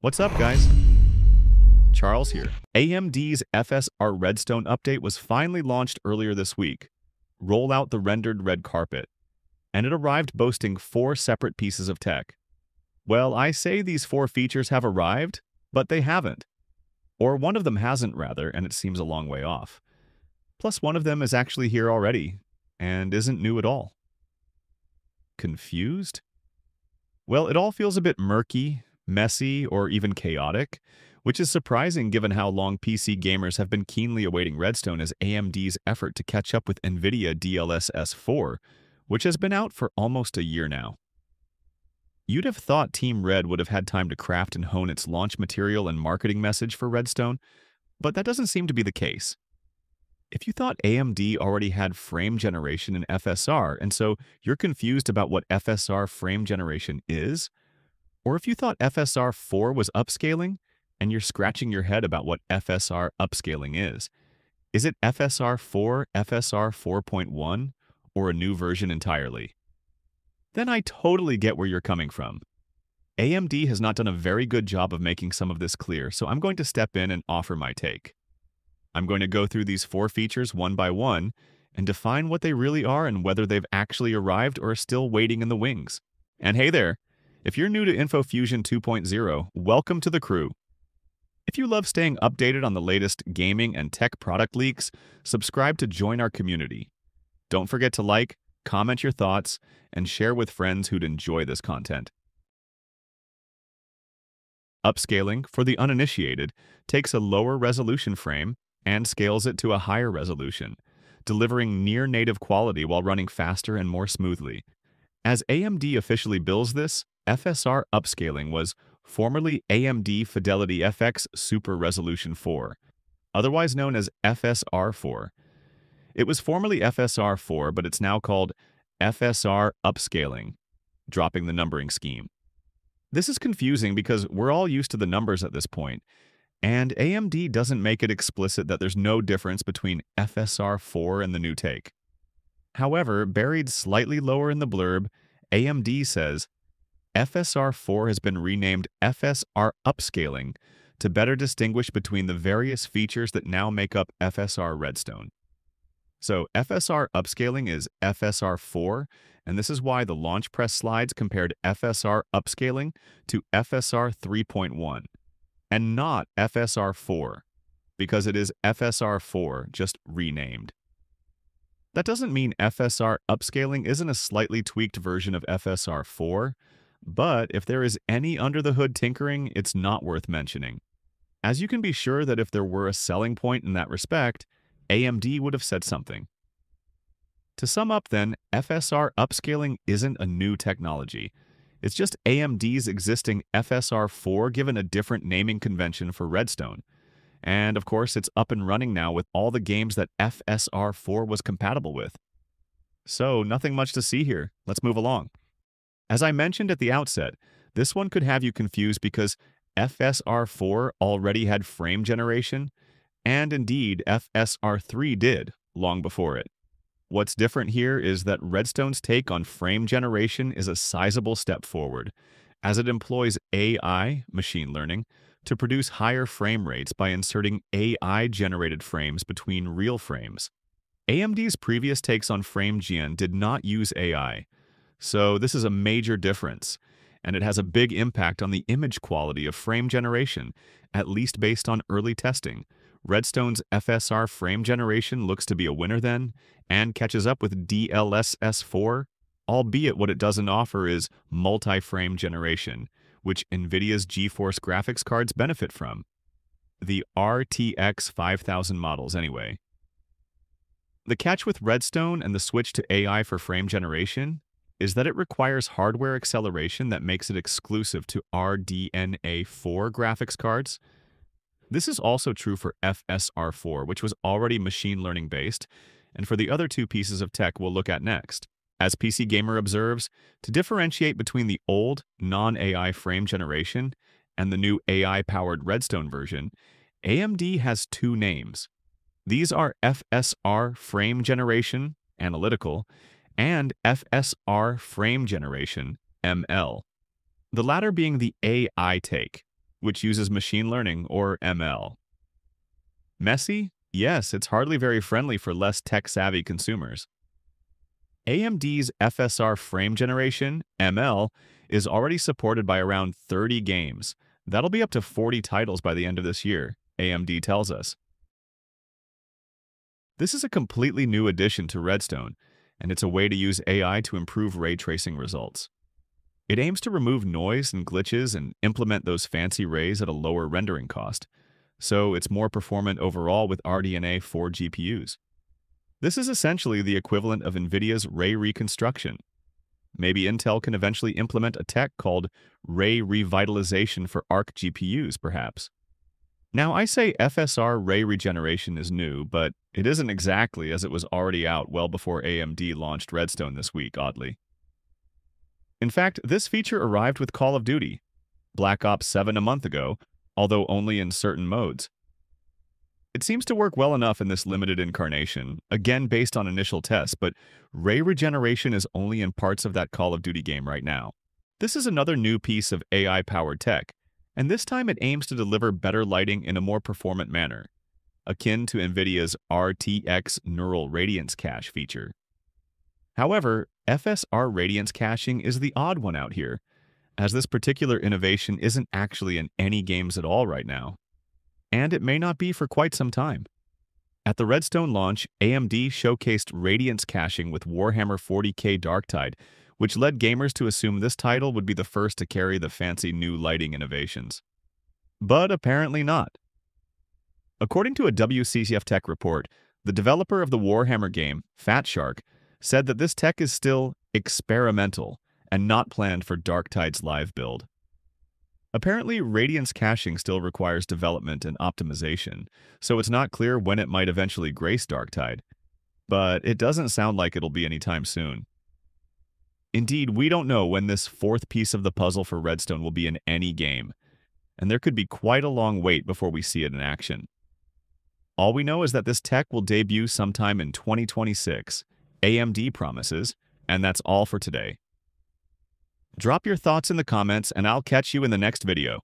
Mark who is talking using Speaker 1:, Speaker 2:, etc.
Speaker 1: What's up, guys? Charles here. AMD's FSR Redstone update was finally launched earlier this week. Roll out the rendered red carpet. And it arrived boasting four separate pieces of tech. Well, I say these four features have arrived, but they haven't. Or one of them hasn't, rather, and it seems a long way off. Plus, one of them is actually here already, and isn't new at all. Confused? Well, it all feels a bit murky, messy, or even chaotic, which is surprising given how long PC gamers have been keenly awaiting Redstone as AMD's effort to catch up with NVIDIA DLSS 4, which has been out for almost a year now. You'd have thought Team Red would have had time to craft and hone its launch material and marketing message for Redstone, but that doesn't seem to be the case. If you thought AMD already had frame generation in FSR, and so you're confused about what FSR frame generation is, or if you thought FSR 4 was upscaling and you're scratching your head about what FSR upscaling is, is it FSR 4, FSR 4.1, or a new version entirely? Then I totally get where you're coming from. AMD has not done a very good job of making some of this clear, so I'm going to step in and offer my take. I'm going to go through these four features one by one and define what they really are and whether they've actually arrived or are still waiting in the wings. And hey there, if you're new to InfoFusion 2.0, welcome to the crew. If you love staying updated on the latest gaming and tech product leaks, subscribe to join our community. Don't forget to like, comment your thoughts, and share with friends who'd enjoy this content. Upscaling, for the uninitiated, takes a lower resolution frame and scales it to a higher resolution, delivering near-native quality while running faster and more smoothly. As AMD officially bills this, FSR upscaling was formerly AMD Fidelity FX Super Resolution 4, otherwise known as FSR4. It was formerly FSR4, but it's now called FSR upscaling, dropping the numbering scheme. This is confusing because we're all used to the numbers at this point, and AMD doesn't make it explicit that there's no difference between FSR4 and the new take. However, buried slightly lower in the blurb, AMD says FSR4 has been renamed FSR Upscaling to better distinguish between the various features that now make up FSR Redstone. So FSR Upscaling is FSR4, and this is why the launch press slides compared FSR Upscaling to FSR 3.1 and not FSR4, because it is FSR4, just renamed. That doesn't mean FSR upscaling isn't a slightly tweaked version of FSR4, but if there is any under-the-hood tinkering, it's not worth mentioning. As you can be sure that if there were a selling point in that respect, AMD would have said something. To sum up then, FSR upscaling isn't a new technology. It's just AMD's existing FSR4 given a different naming convention for Redstone. And of course, it's up and running now with all the games that FSR4 was compatible with. So, nothing much to see here. Let's move along. As I mentioned at the outset, this one could have you confused because FSR4 already had frame generation, and indeed FSR3 did long before it. What's different here is that Redstone's take on frame generation is a sizable step forward, as it employs AI, machine learning, to produce higher frame rates by inserting AI-generated frames between real frames. AMD's previous takes on FrameGen did not use AI, so this is a major difference, and it has a big impact on the image quality of frame generation, at least based on early testing, Redstone's FSR frame generation looks to be a winner then, and catches up with DLSS4, albeit what it doesn't offer is multi-frame generation, which NVIDIA's GeForce graphics cards benefit from. The RTX 5000 models, anyway. The catch with Redstone and the switch to AI for frame generation is that it requires hardware acceleration that makes it exclusive to RDNA4 graphics cards, this is also true for FSR4, which was already machine learning based, and for the other two pieces of tech we'll look at next. As PC Gamer observes, to differentiate between the old, non-AI frame generation and the new AI-powered Redstone version, AMD has two names. These are FSR Frame Generation, Analytical, and FSR Frame Generation, ML. The latter being the AI take, which uses machine learning or ML. Messy? Yes, it's hardly very friendly for less tech-savvy consumers. AMD's FSR frame generation, ML, is already supported by around 30 games. That'll be up to 40 titles by the end of this year, AMD tells us. This is a completely new addition to Redstone, and it's a way to use AI to improve ray tracing results. It aims to remove noise and glitches and implement those fancy rays at a lower rendering cost, so it's more performant overall with RDNA 4 GPUs. This is essentially the equivalent of NVIDIA's ray reconstruction. Maybe Intel can eventually implement a tech called ray revitalization for ARC GPUs, perhaps. Now, I say FSR ray regeneration is new, but it isn't exactly as it was already out well before AMD launched Redstone this week, oddly. In fact, this feature arrived with Call of Duty, Black Ops 7 a month ago, although only in certain modes. It seems to work well enough in this limited incarnation, again based on initial tests, but ray regeneration is only in parts of that Call of Duty game right now. This is another new piece of AI-powered tech, and this time it aims to deliver better lighting in a more performant manner, akin to NVIDIA's RTX Neural Radiance Cache feature. However, FSR Radiance caching is the odd one out here, as this particular innovation isn't actually in any games at all right now. And it may not be for quite some time. At the Redstone launch, AMD showcased Radiance caching with Warhammer 40k Darktide, which led gamers to assume this title would be the first to carry the fancy new lighting innovations. But apparently not. According to a WCCF Tech report, the developer of the Warhammer game, Fatshark, said that this tech is still experimental and not planned for Darktide's live build. Apparently, Radiance caching still requires development and optimization, so it's not clear when it might eventually grace Darktide, but it doesn't sound like it'll be anytime soon. Indeed, we don't know when this fourth piece of the puzzle for Redstone will be in any game, and there could be quite a long wait before we see it in action. All we know is that this tech will debut sometime in 2026, AMD promises, and that's all for today. Drop your thoughts in the comments and I'll catch you in the next video.